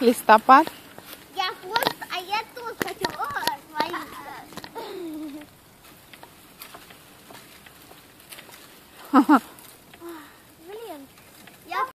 Листопад. Я просто, а я тут хочу. О, смотри.